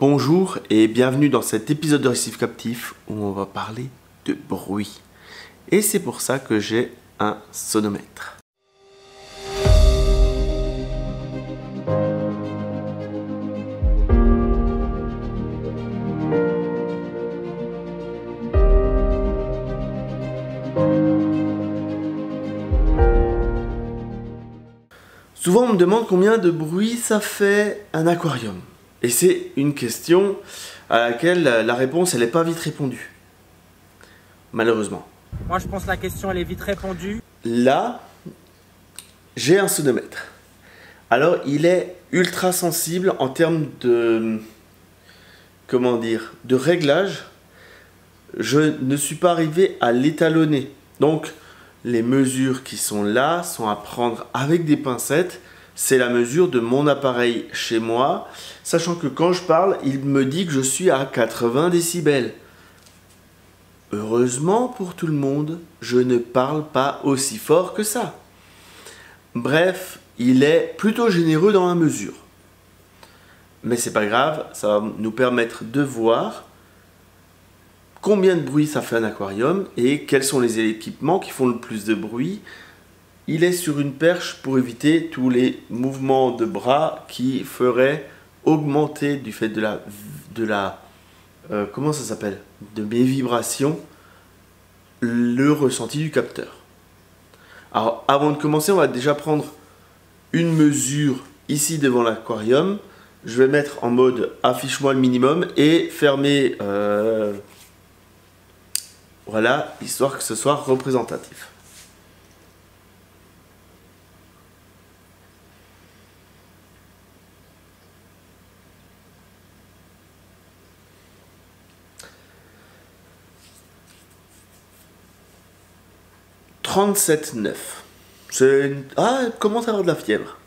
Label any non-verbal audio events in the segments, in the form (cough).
Bonjour et bienvenue dans cet épisode de Récif Captif où on va parler de bruit. Et c'est pour ça que j'ai un sonomètre. Souvent on me demande combien de bruit ça fait un aquarium. Et c'est une question à laquelle la réponse elle n'est pas vite répondue. Malheureusement. Moi je pense que la question elle est vite répondue. Là, j'ai un sonomètre. Alors il est ultra sensible en termes de comment dire de réglage. Je ne suis pas arrivé à l'étalonner. Donc les mesures qui sont là sont à prendre avec des pincettes. C'est la mesure de mon appareil chez moi, sachant que quand je parle, il me dit que je suis à 80 décibels. Heureusement pour tout le monde, je ne parle pas aussi fort que ça. Bref, il est plutôt généreux dans la mesure. Mais c'est pas grave, ça va nous permettre de voir combien de bruit ça fait un aquarium et quels sont les équipements qui font le plus de bruit. Il est sur une perche pour éviter tous les mouvements de bras qui feraient augmenter du fait de la, de la euh, comment ça s'appelle, de mes vibrations, le ressenti du capteur. Alors avant de commencer, on va déjà prendre une mesure ici devant l'aquarium. Je vais mettre en mode affiche-moi le minimum et fermer euh, voilà, histoire que ce soit représentatif. « 37,9. C'est... Ah, elle commence à avoir de la fièvre.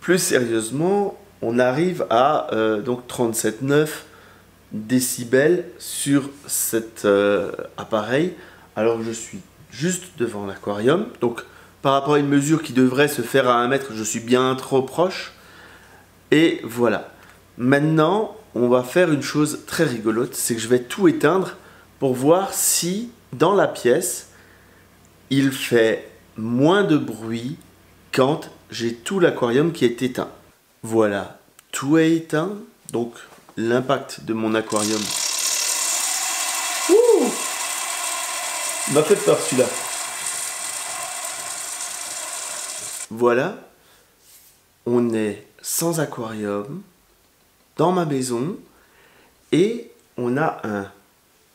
Plus sérieusement, on arrive à euh, donc 37,9 décibels sur cet euh, appareil alors je suis juste devant l'aquarium. Donc par rapport à une mesure qui devrait se faire à un mètre, je suis bien trop proche. Et voilà. Maintenant, on va faire une chose très rigolote, c'est que je vais tout éteindre pour voir si dans la pièce, il fait moins de bruit quand j'ai tout l'aquarium qui est éteint. Voilà, tout est éteint, donc l'impact de mon aquarium. Ouh m'a fait peur celui-là. Voilà, on est sans aquarium dans ma maison et on a un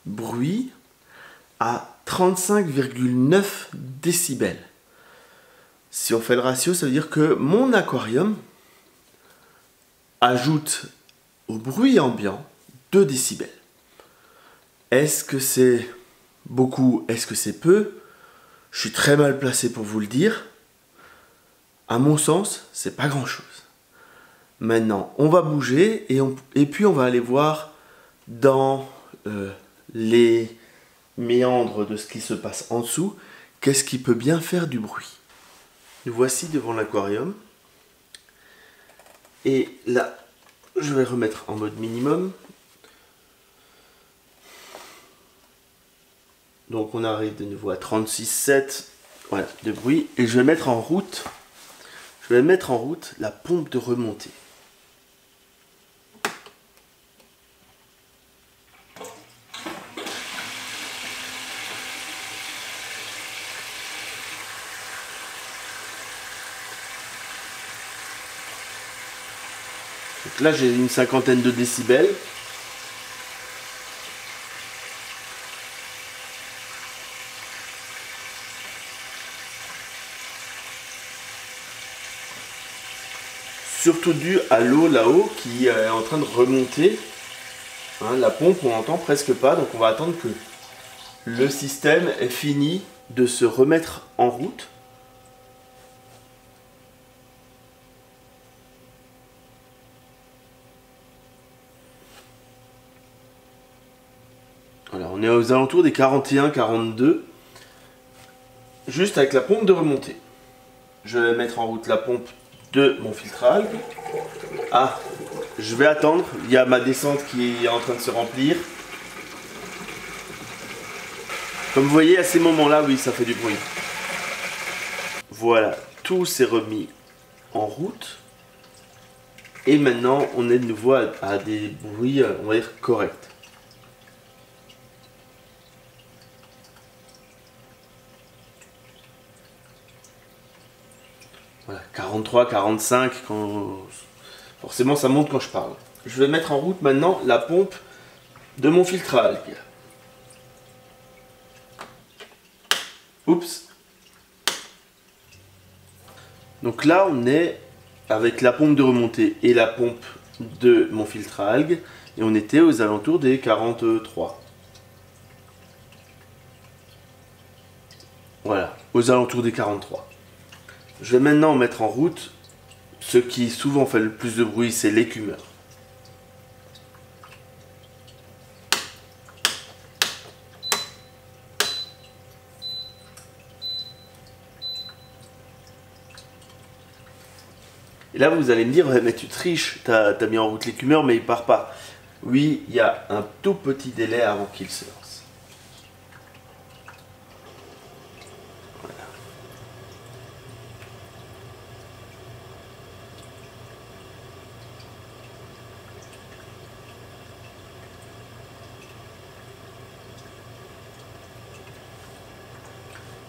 bruit à 35,9 décibels. Si on fait le ratio, ça veut dire que mon aquarium ajoute au bruit ambiant 2 décibels. Est-ce que c'est beaucoup? Est-ce que c'est peu? Je suis très mal placé pour vous le dire. À mon sens, c'est pas grand-chose. Maintenant, on va bouger et, puis on va aller voir dans euh, les méandres de ce qui se passe en dessous, qu'est-ce qui peut bien faire du bruit? Nous voici devant l'aquarium. Et là, je vais remettre en mode minimum. Donc on arrive de nouveau à 36,7 voilà, de bruit. Et je vais mettre en route, je vais mettre en route la pompe de remontée. Là j'ai une cinquantaine de décibels. Surtout dû à l'eau là-haut qui est en train de remonter. Hein, la pompe on n'entend presque pas donc on va attendre que le système ait fini de se remettre en route. on est aux alentours des 41-42. Juste avec la pompe de remontée. Je vais mettre en route la pompe de mon filtre à Ah, je vais attendre. Il y a ma descente qui est en train de se remplir. Comme vous voyez, à ces moments-là, oui, ça fait du bruit. Voilà, tout s'est remis en route. Et maintenant, on est de nouveau à, des bruits, euh, on va dire, corrects. Voilà, 43, 45, quand... forcément ça monte quand je parle. Je vais mettre en route maintenant la pompe de mon filtre à algues. Oups. Donc là, on est avec la pompe de remontée et la pompe de mon filtre à algues. Et on était aux alentours des 43. Voilà, aux alentours des 43. Je vais maintenant mettre en route ce qui souvent fait le plus de bruit, c'est l'écumeur. Et là, vous allez me dire, mais tu triches, tu as, mis en route l'écumeur, mais il part pas. Oui, il y a un tout petit délai avant qu'il se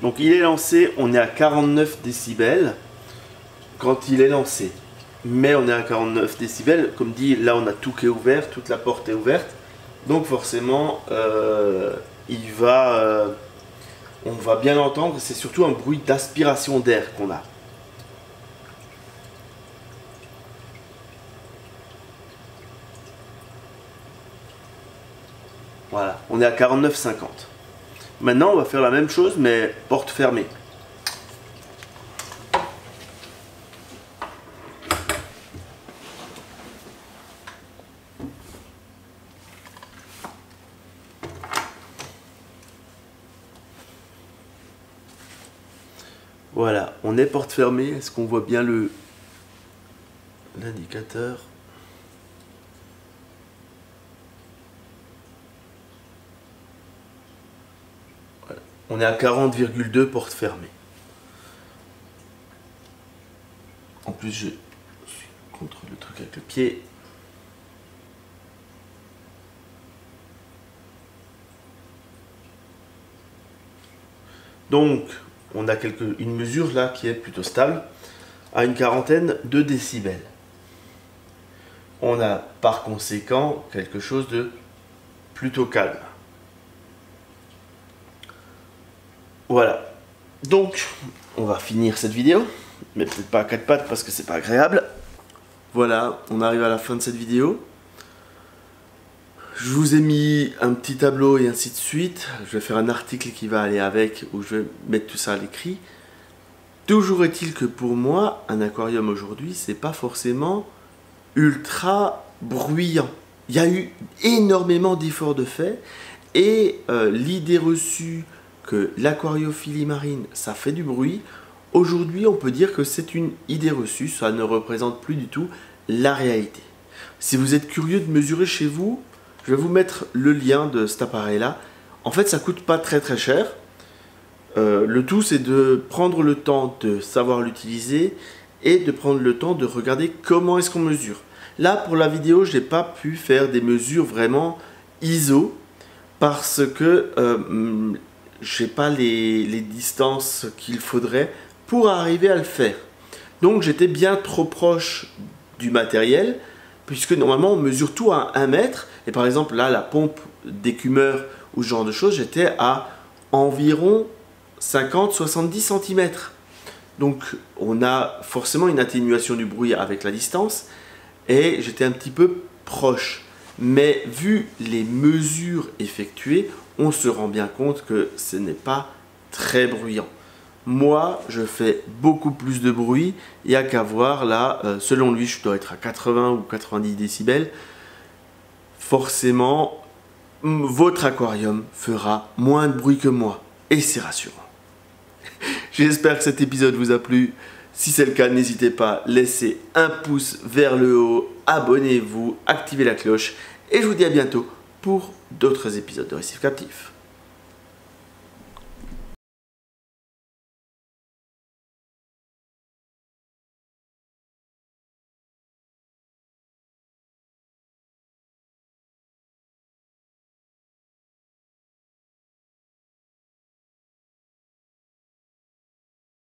Donc il est lancé, on est à 49 décibels quand il est lancé. Mais on est à 49 décibels. Comme dit, là on a tout qui est ouvert, toute la porte est ouverte. Donc forcément, euh, il va, euh, on va bien l'entendre. C'est surtout un bruit d'aspiration d'air qu'on a. Voilà, on est à 49,50. Maintenant, on va faire la même chose, mais porte fermée. Voilà, on est porte fermée. Est-ce qu'on voit bien l'indicateur? On est à 40,2 porte fermée. En plus, je suis contre le truc avec le pied. Donc, on a quelque, une mesure là qui est plutôt stable, à une quarantaine de décibels. On a par conséquent quelque chose de plutôt calme. Voilà. Donc, on va finir cette vidéo, mais peut-être pas à quatre pattes parce que c'est pas agréable. Voilà, on arrive à la fin de cette vidéo. Je vous ai mis un petit tableau et ainsi de suite. Je vais faire un article qui va aller avec où je vais mettre tout ça à l'écrit. Toujours est-il que pour moi, un aquarium aujourd'hui, c'est pas forcément ultra bruyant. Il y a eu énormément d'efforts de fait et euh, l'idée reçue que l'aquariophilie marine, ça fait du bruit, aujourd'hui on peut dire que c'est une idée reçue, ça ne représente plus du tout la réalité. Si vous êtes curieux de mesurer chez vous, je vais vous mettre le lien de cet appareil-là. En fait, ça coûte pas très très cher. Euh, le tout, c'est de prendre le temps de savoir l'utiliser et de prendre le temps de regarder comment est-ce qu'on mesure. Là, pour la vidéo, je n'ai pas pu faire des mesures vraiment ISO parce que euh, je n'ai pas les, les distances qu'il faudrait pour arriver à le faire. Donc, j'étais bien trop proche du matériel puisque normalement on mesure tout à 1 mètre. Et par exemple là, la pompe d'écumeur ou ce genre de choses, j'étais à environ 50-70 cm. Donc on a forcément une atténuation du bruit avec la distance et j'étais un petit peu proche. Mais vu les mesures effectuées, on se rend bien compte que ce n'est pas très bruyant. Moi, je fais beaucoup plus de bruit. Il n'y a qu'à voir là, euh, selon lui, je dois être à 80 ou 90 décibels. Forcément, votre aquarium fera moins de bruit que moi. Et c'est rassurant. (laughs) J'espère que cet épisode vous a plu. Si c'est le cas, n'hésitez pas, laissez un pouce vers le haut, abonnez-vous, activez la cloche et je vous dis à bientôt pour d'autres épisodes de Récif Captif.